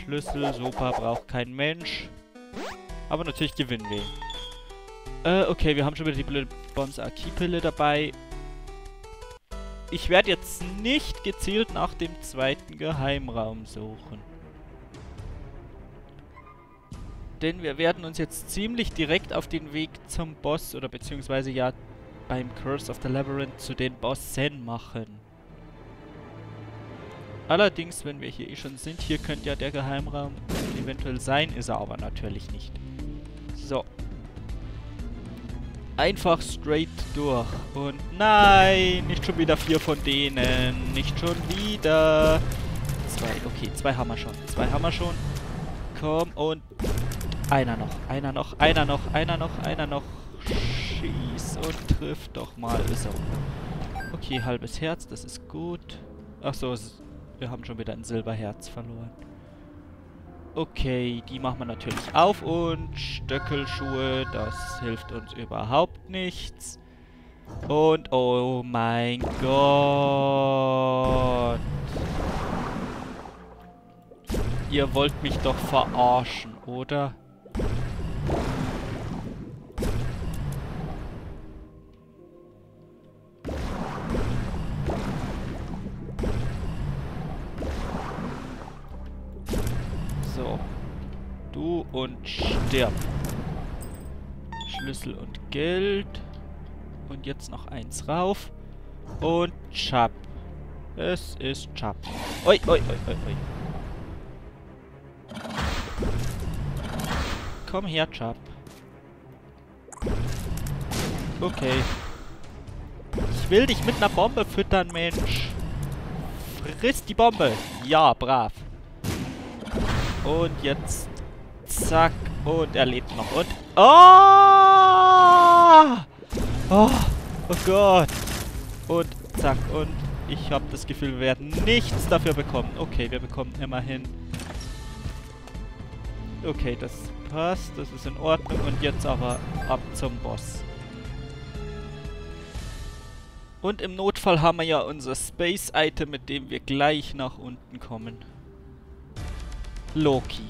Schlüssel, super, braucht kein Mensch. Aber natürlich gewinnen wir. Äh, okay, wir haben schon wieder die blöde Bombs Archipille dabei. Ich werde jetzt nicht gezielt nach dem zweiten Geheimraum suchen. Denn wir werden uns jetzt ziemlich direkt auf den Weg zum Boss oder beziehungsweise ja beim Curse of the Labyrinth zu den Bossen machen. Allerdings, wenn wir hier eh schon sind, hier könnte ja der Geheimraum eventuell sein, ist er aber natürlich nicht. So. Einfach straight durch. Und nein, nicht schon wieder vier von denen. Nicht schon wieder. Zwei, okay, zwei haben wir schon. Zwei haben wir schon. Komm, und einer noch, einer noch, einer noch, einer noch, einer noch. Schieß und triff doch mal. So. Okay, halbes Herz, das ist gut. Achso, wir haben schon wieder ein Silberherz verloren. Okay, die machen wir natürlich auf und Stöckelschuhe, das hilft uns überhaupt nichts. Und oh mein Gott. Ihr wollt mich doch verarschen, oder? Und stirb. Schlüssel und Geld. Und jetzt noch eins rauf. Und Chap. Es ist Chap. Oi, oi, oi, oi, oi. Komm her, Chap. Okay. Ich will dich mit einer Bombe füttern, Mensch. Friss die Bombe. Ja, brav. Und jetzt Zack. Und er lebt noch. Und... Oh! Oh, oh Gott. Und zack. Und ich habe das Gefühl, wir werden nichts dafür bekommen. Okay, wir bekommen immerhin... Okay, das passt, das ist in Ordnung. Und jetzt aber ab zum Boss. Und im Notfall haben wir ja unser Space-Item, mit dem wir gleich nach unten kommen. Loki.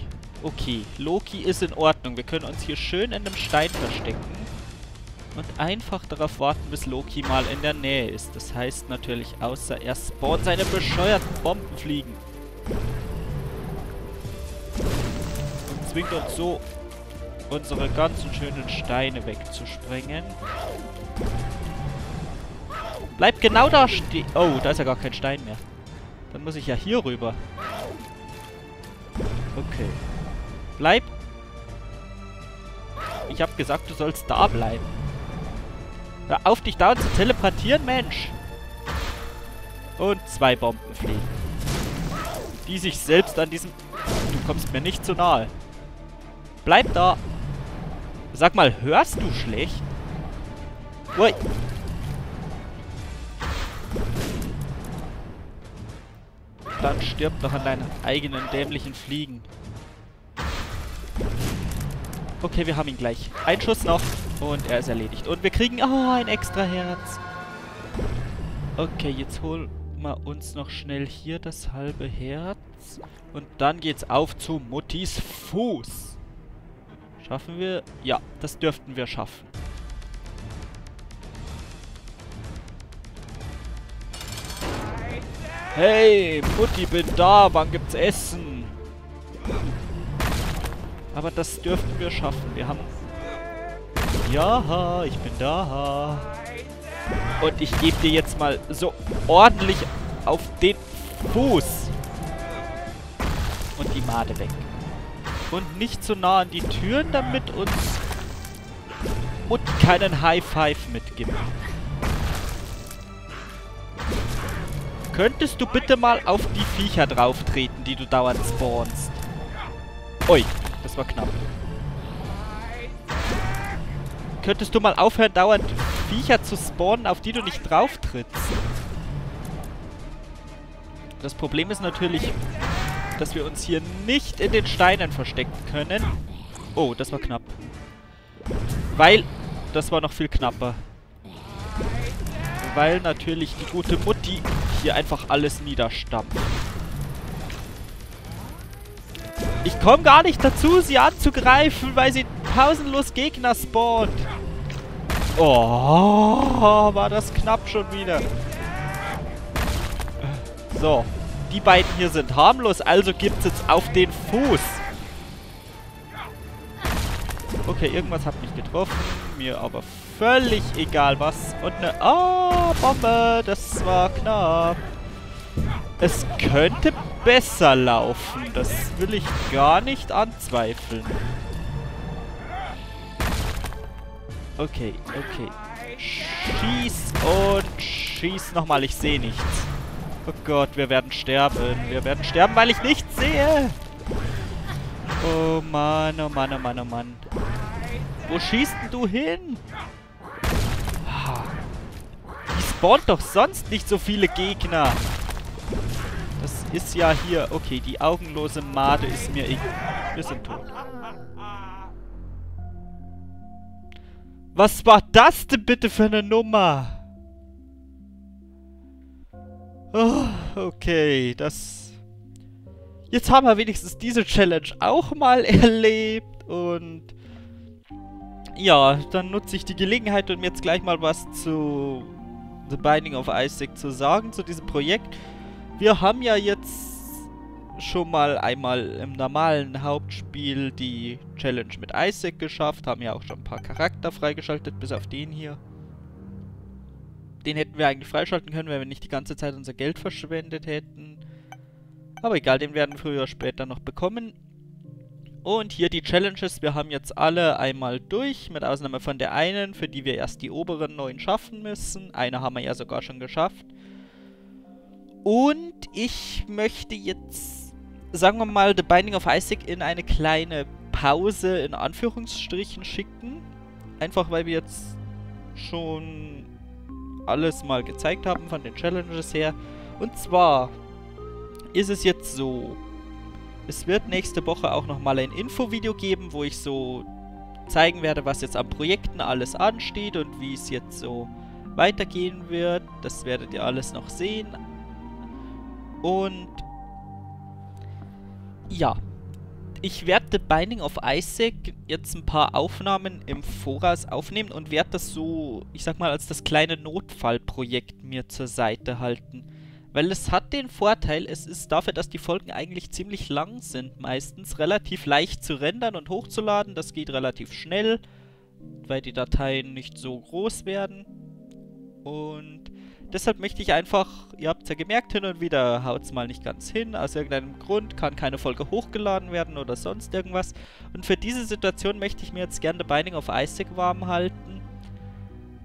Okay, Loki ist in Ordnung. Wir können uns hier schön in einem Stein verstecken. Und einfach darauf warten, bis Loki mal in der Nähe ist. Das heißt natürlich, außer er spawnt seine bescheuerten Bombenfliegen. Und zwingt uns so, unsere ganzen schönen Steine wegzusprengen. Bleib genau da stehen. Oh, da ist ja gar kein Stein mehr. Dann muss ich ja hier rüber. Okay. Bleib. Ich habe gesagt, du sollst da bleiben. Hör auf, dich dauernd zu teleportieren, Mensch. Und zwei Bomben fliegen. Die sich selbst an diesem... Du kommst mir nicht zu nahe. Bleib da. Sag mal, hörst du schlecht? Ui. Dann stirb doch an deinen eigenen dämlichen Fliegen. Okay, wir haben ihn gleich. Ein Schuss noch und er ist erledigt. Und wir kriegen... Oh, ein extra Herz. Okay, jetzt holen wir uns noch schnell hier das halbe Herz. Und dann geht's auf zu Muttis Fuß. Schaffen wir? Ja, das dürften wir schaffen. Hey, Mutti, bin da. Wann gibt's Essen? Aber das dürften wir schaffen. Wir haben... Ja, ich bin da. Und ich gebe dir jetzt mal so ordentlich auf den Fuß. Und die Made weg. Und nicht so nah an die Türen, damit uns Mutti keinen High Five mitgibt. Könntest du bitte mal auf die Viecher drauf treten, die du dauernd spawnst? Ui, das war knapp. Könntest du mal aufhören, dauernd Viecher zu spawnen, auf die du nicht drauf trittst? Das Problem ist natürlich, dass wir uns hier nicht in den Steinen verstecken können. Oh, das war knapp. Weil, das war noch viel knapper weil natürlich die gute Mutti hier einfach alles niederstampft. Ich komme gar nicht dazu, sie anzugreifen, weil sie pausenlos Gegner spawnt. Oh, war das knapp schon wieder. So, die beiden hier sind harmlos, also gibt es jetzt auf den Fuß. Okay, irgendwas hat mich getroffen. Mir aber völlig egal was. Und eine... Oh, Bombe. Das war knapp. Es könnte besser laufen. Das will ich gar nicht anzweifeln. Okay, okay. Schieß und schieß nochmal. Ich sehe nichts. Oh Gott, wir werden sterben. Wir werden sterben, weil ich nichts sehe. Oh Mann, oh Mann, oh Mann, oh Mann. Wo schießt denn du hin? Die spawnt doch sonst nicht so viele Gegner. Ist ja hier... Okay, die augenlose Made ist mir egal. Wir sind tot. Was war das denn bitte für eine Nummer? Oh, okay, das... Jetzt haben wir wenigstens diese Challenge auch mal erlebt und ja, dann nutze ich die Gelegenheit, um jetzt gleich mal was zu The Binding of Isaac zu sagen, zu diesem Projekt. Wir haben ja jetzt schon mal einmal im normalen Hauptspiel die Challenge mit Isaac geschafft, haben ja auch schon ein paar Charakter freigeschaltet, bis auf den hier. Den hätten wir eigentlich freischalten können, wenn wir nicht die ganze Zeit unser Geld verschwendet hätten. Aber egal, den werden wir früher oder später noch bekommen. Und hier die Challenges, wir haben jetzt alle einmal durch, mit Ausnahme von der einen, für die wir erst die oberen neun schaffen müssen. Eine haben wir ja sogar schon geschafft. Und ich möchte jetzt, sagen wir mal, The Binding of Isaac in eine kleine Pause in Anführungsstrichen schicken. Einfach weil wir jetzt schon alles mal gezeigt haben von den Challenges her. Und zwar ist es jetzt so, es wird nächste Woche auch nochmal ein Infovideo geben, wo ich so zeigen werde, was jetzt an Projekten alles ansteht und wie es jetzt so weitergehen wird. Das werdet ihr alles noch sehen. Und ja, ich werde Binding of Isaac jetzt ein paar Aufnahmen im Voraus aufnehmen und werde das so, ich sag mal, als das kleine Notfallprojekt mir zur Seite halten. Weil es hat den Vorteil, es ist dafür, dass die Folgen eigentlich ziemlich lang sind, meistens relativ leicht zu rendern und hochzuladen. Das geht relativ schnell, weil die Dateien nicht so groß werden. Und deshalb möchte ich einfach, ihr habt es ja gemerkt, hin und wieder haut es mal nicht ganz hin. Aus irgendeinem Grund kann keine Folge hochgeladen werden oder sonst irgendwas. Und für diese Situation möchte ich mir jetzt gerne The Binding of Isaac warm halten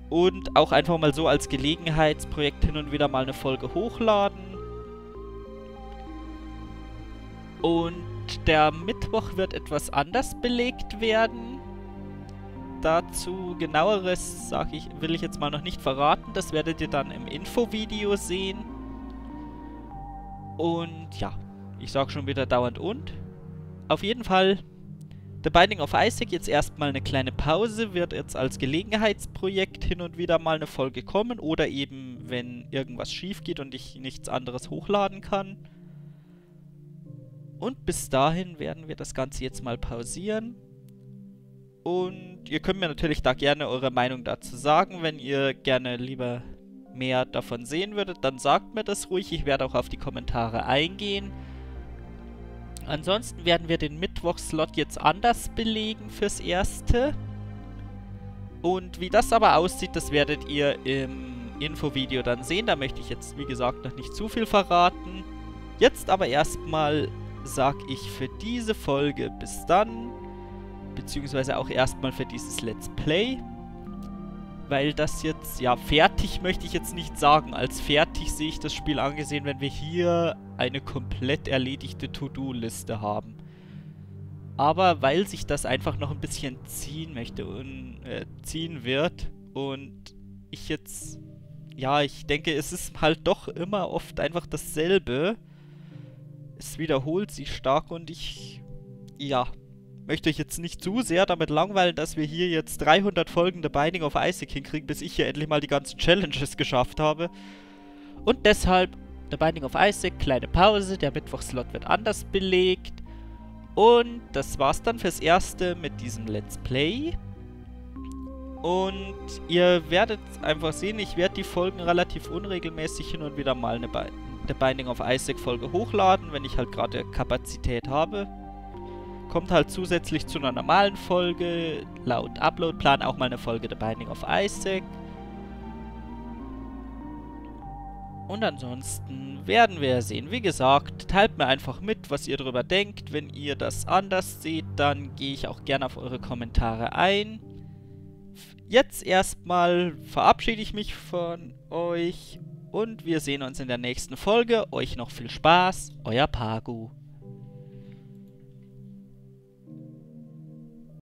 und auch einfach mal so als Gelegenheitsprojekt hin und wieder mal eine Folge hochladen. Und der Mittwoch wird etwas anders belegt werden. Dazu genaueres sag ich, will ich jetzt mal noch nicht verraten. Das werdet ihr dann im Infovideo sehen. Und ja, ich sag schon wieder dauernd und. Auf jeden Fall The Binding of Isaac jetzt erstmal eine kleine Pause, wird jetzt als Gelegenheitsprojekt hin und wieder mal eine Folge kommen oder eben, wenn irgendwas schief geht und ich nichts anderes hochladen kann. Und bis dahin werden wir das Ganze jetzt mal pausieren. Und ihr könnt mir natürlich da gerne eure Meinung dazu sagen. Wenn ihr gerne lieber mehr davon sehen würdet, dann sagt mir das ruhig. Ich werde auch auf die Kommentare eingehen. Ansonsten werden wir den Mittwochslot jetzt anders belegen fürs Erste. Und wie das aber aussieht, das werdet ihr im Infovideo dann sehen. Da möchte ich jetzt, wie gesagt, noch nicht zu viel verraten. Jetzt aber erstmal sage ich für diese Folge bis dann. Beziehungsweise auch erstmal für dieses Let's Play weil das jetzt, ja, fertig möchte ich jetzt nicht sagen. Als fertig sehe ich das Spiel angesehen, wenn wir hier eine komplett erledigte To-Do-Liste haben. Aber weil sich das einfach noch ein bisschen ziehen möchte und äh, ziehen wird und ich jetzt, ja, ich denke, es ist halt doch immer oft einfach dasselbe. Es wiederholt sich stark und ich, ja, möchte euch jetzt nicht zu sehr damit langweilen, dass wir hier jetzt 300 Folgen The Binding of Isaac hinkriegen, bis ich hier endlich mal die ganzen Challenges geschafft habe. Und deshalb The Binding of Isaac, kleine Pause, der Mittwochslot wird anders belegt. Und das war's dann fürs Erste mit diesem Let's Play. Und ihr werdet einfach sehen, ich werde die Folgen relativ unregelmäßig hin und wieder mal eine The Binding of Isaac Folge hochladen, wenn ich halt gerade Kapazität habe kommt halt zusätzlich zu einer normalen Folge laut Uploadplan auch mal eine Folge The Binding of Isaac. Und ansonsten werden wir sehen. Wie gesagt, teilt mir einfach mit, was ihr darüber denkt. Wenn ihr das anders seht, dann gehe ich auch gerne auf eure Kommentare ein. Jetzt erstmal verabschiede ich mich von euch und wir sehen uns in der nächsten Folge. Euch noch viel Spaß, euer Pagu.